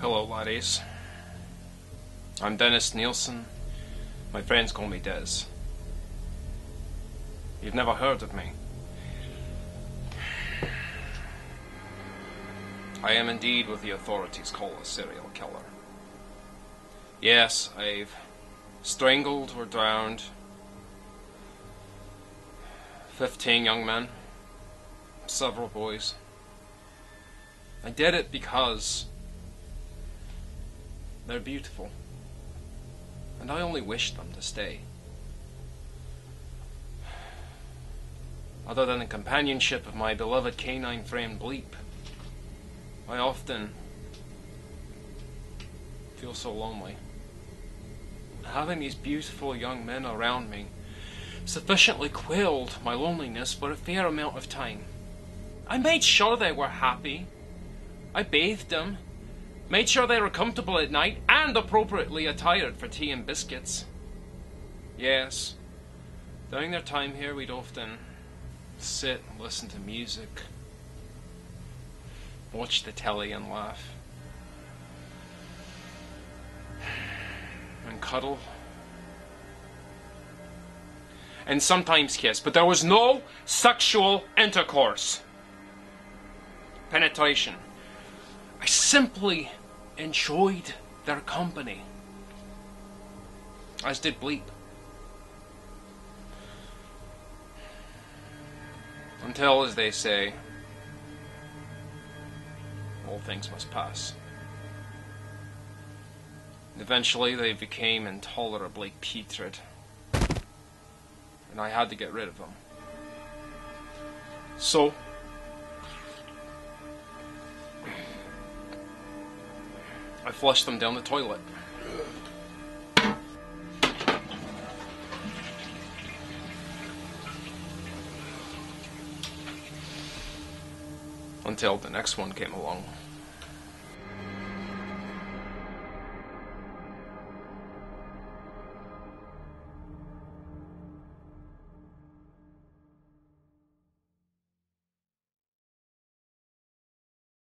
Hello, laddies. I'm Dennis Nilsen. My friends call me Des. You've never heard of me. I am indeed what the authorities call a serial killer. Yes, I've strangled or drowned 15 young men, several boys. I did it because they're beautiful. And I only wish them to stay. Other than the companionship of my beloved canine friend Bleep, I often feel so lonely. Having these beautiful young men around me sufficiently quelled my loneliness for a fair amount of time. I made sure they were happy. I bathed them, made sure they were comfortable at night and appropriately attired for tea and biscuits. Yes, during their time here, we'd often sit and listen to music, watch the telly and laugh, and cuddle and sometimes kiss, but there was no sexual intercourse. Penetration. I simply enjoyed their company. As did Bleep. Until, as they say, all things must pass. Eventually, they became intolerably putrid and I had to get rid of them. So, I flushed them down the toilet. Until the next one came along.